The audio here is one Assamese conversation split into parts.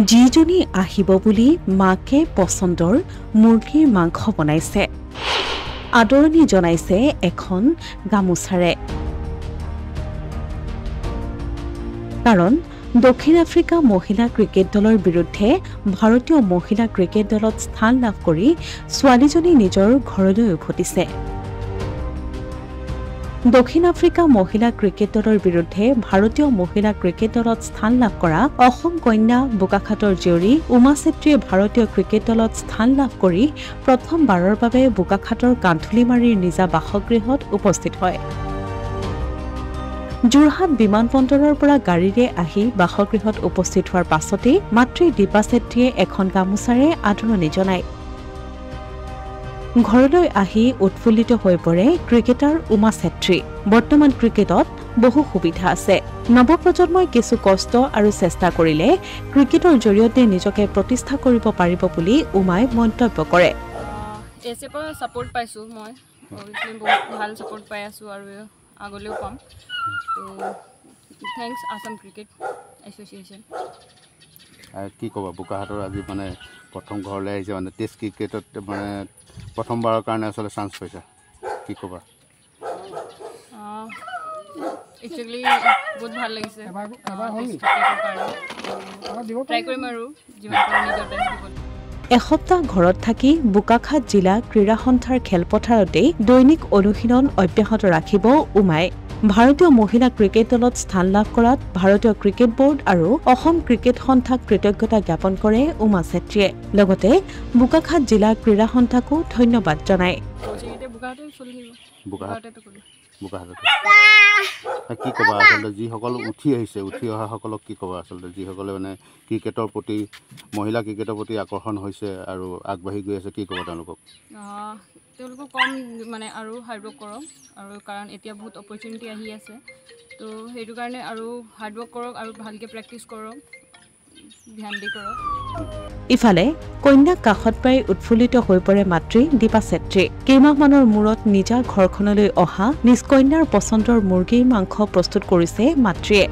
যিজনী আহিব বুলি মাকে পচন্দৰ মুৰ্গীৰ মাংস বনাইছে। আদৰণি জনাইছে এখন গামোচাৰে। কাৰণ দক্ষিণ আফ্ৰিকা মহিলা ক্ৰিকেট দলৰ বিৰুদ্ধে ভাৰতীয় মহিলা ক্ৰিকেট দলত স্থান লাভ কৰি ছোৱালীজনী নিজৰ ঘৰলৈ উভতিছে। দক্ষিণ আফ্ৰিকা মহিলা ক্ৰিকেট দলৰ বিৰুদ্ধে ভাৰতীয় মহিলা ক্ৰিকেট দলত স্থান লাভ কৰা অসম কন্যা বোকাখাটৰ জীয়ৰী উমা চেত্ৰীয়ে ভাৰতীয় ক্ৰিকেট দলত স্থান লাভ কৰি প্ৰথমবাৰৰ বাবে বোকাখাটৰ কান্ধুলিমাৰীৰ নিজা বাসগৃহত উপস্থিত হয়। যোৰহাট বিমানবন্দৰৰ পৰা গাড়ীৰে আহি বাসগৃহত উপস্থিত হোৱাৰ পাছতেই মাতৃ দীপা চেত্ৰীয়ে এখন গামোচাৰে আদৰণি জনায়। ঘৰলৈ আহি উৎফুল্লিত হৈ পৰে ক্ৰিকেটাৰ উমা চেত্ৰী বৰ্তমান ক্ৰিকেটত বহু সুবিধা আছে। নৱপ্ৰজন্মই কিছু কষ্ট আৰু চেষ্টা কৰিলে ক্ৰিকেটৰ জৰিয়তে নিজকে প্ৰতিষ্ঠা কৰিব পাৰিব বুলি উমাই মন্তব্য কৰে। আগলৈও পাম। থেংকছ আছাম ক্ৰিকেট এছ'চিয়েশ্যন কি ক'বা বোকাহাটৰ আজি মানে প্ৰথম ঘৰলৈ আহিছে মানে টেষ্ট ক্ৰিকেটত মানে প্ৰথমবাৰৰ কাৰণে আচলতে চান্স পাইছা। কি ক'বা? একচুৱেলি বহুত ভাল লাগিছে। ট্ৰাই কৰিম আৰু যিমান পাৰোঁ নিজৰ বেষ্ট দিবলৈ এসপ্তাহ ঘৰত থাকি বোকাখাট জিলা ক্ৰীড়া সন্থাৰ খেলপথাৰতেই দৈনিক অনুশীলন অব্যাহত ৰাখিব উমাই। ভাৰতীয় মহিলা ক্ৰিকেট দলত স্থান লাভ কৰাত ভাৰতীয় ক্ৰিকেট বোৰ্ড আৰু অসম ক্ৰিকেট সন্থাক কৃতজ্ঞতা জ্ঞাপন কৰে উমা চেত্ৰীয়ে লগতে বোকাখাট জিলা ক্ৰীড়া সন্থাকো ধন্যবাদ জনায়। বোকাহাটতে কি ক'বা আচলতে যিসকল উঠি আহিছে উঠি অহাসকলক কি ক'বা আচলতে? যিসকলে মানে ক্ৰিকেটৰ প্ৰতি মহিলা ক্ৰিকেটৰ প্ৰতি আকৰ্ষণ হৈছে আৰু আগবাঢ়ি গৈ আছে কি ক'বা তেওঁলোকক? তেওঁলোকক কম মানে আৰু হাৰ্ডৱৰ্ক কৰক আৰু কাৰণ এতিয়া বহুত অপৰচুনিটি আহি আছে। তো সেইটো কাৰণে আৰু হাৰ্ডৱৰ্ক কৰক আৰু ভালকৈ প্ৰেক্টিছ কৰক। ধ্যান দি কৰক। ইফালে কন্যাক কাষত পাই উৎফুল্লিত হৈ পৰে মাতৃ দীপা চেত্ৰী কেইমাহমানৰ মূৰত নিজা ঘৰখনলৈ অহা নিজ কন্যাৰ পচন্দৰ মুৰ্গীৰ মাংস প্ৰস্তুত কৰিছে মাতৃয়ে।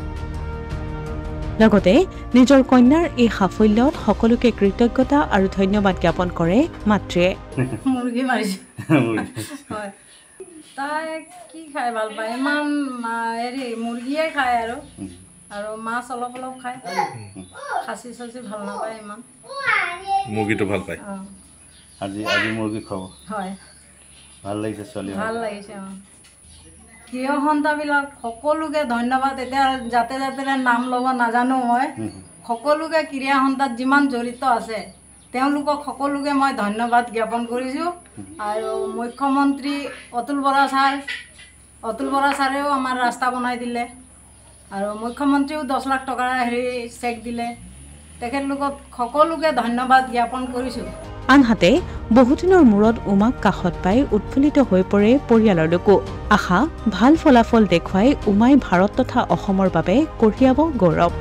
লগতে নিজৰ কন্যাৰ এই সাফল্যত সকলোকে কৃতজ্ঞতা আৰু ধন্যবাদ জ্ঞাপন কৰে মাতৃয়ে। মুৰ্গী মাৰিছোঁ। হয়। তাই কি খাই ভাল পায়? ইমান হেৰি মুৰ্গীয়ে খায় আৰু। আৰু মাছ অলপ অলপ খায়। খাচী চাচি ভাল নাপায় ইমান। মুৰ্গীটো ভাল পায়? আজি আজি মুৰ্গী খাব হয়। ভাল লাগিছে ছোৱালী ভাল লাগিছে অঁ। প্ৰিয় সন্তাবিলাক সকলোকে ধন্যবাদ। এতিয়া যাতে যাতে নাম ল'ব নাজানো মই। সকলোকে ক্ৰীড়া সন্থাত যিমান জড়িত আছে তেওঁলোকক সকলোকে মই ধন্যবাদ জ্ঞাপন কৰিছোঁ। আৰু মুখ্যমন্ত্ৰী অতুল বৰা ছাৰ অতুল বৰা ছাৰেও আমাৰ ৰাস্তা বনাই দিলে। আৰু মুখ্যমন্ত্ৰীও দহ লাখ টকাৰ হেৰি চেক দিলে। তেখেতলোকক সকলোকে ধন্যবাদ জ্ঞাপন কৰিছোঁ। আনহাতে বহুদিনৰ মূৰত উমাক কাষত পাই উৎফুল্লিত হৈ পৰে পৰিয়ালৰ লোকো। আশা ভাল ফলাফল দেখুৱাই উমাই ভাৰত তথা অসমৰ বাবে কঢ়িয়াব গৌৰৱ।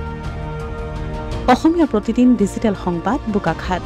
অসমীয়া প্ৰতিদিন ডিজিটেল সংবাদ বোকাখাট